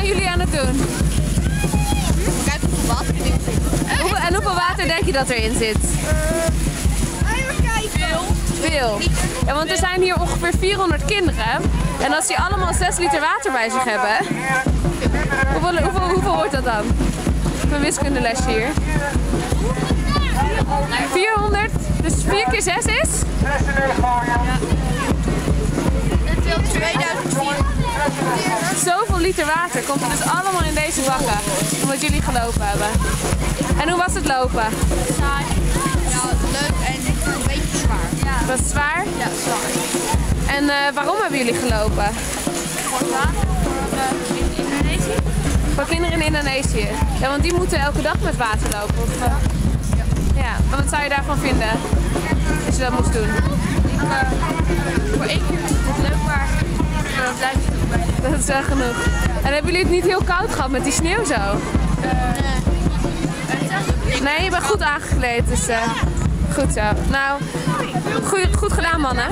zijn jullie aan het doen? Kijk hoeveel water erin zit. en hoeveel water denk je dat erin zit? Eh, Veel. Ja, want er zijn hier ongeveer 400 kinderen. En als die allemaal 6 liter water bij zich hebben, hoeveel, hoeveel, hoeveel wordt dat dan? Mijn wiskundeles hier. 400, dus 4 keer 6 is? 36. Zoveel liter water komt er dus allemaal in deze bakken. Omdat jullie gelopen hebben. En hoe was het lopen? Saai. Ja, leuk en een beetje zwaar. Was het zwaar? Ja, zwaar. En eh, waarom hebben jullie gelopen? Voor water voor uh, in Indonesië. Voor kinderen in Indonesië. Ja, want die moeten elke dag met water lopen. Of, eh? ja, maar wat zou je daarvan vinden? Als je dat moest doen? Ik, uh, voor Dat is wel genoeg. En hebben jullie het niet heel koud gehad met die sneeuw zo? Nee, je bent goed aangekleed, dus eh, goed zo. Nou, goed, goed gedaan mannen.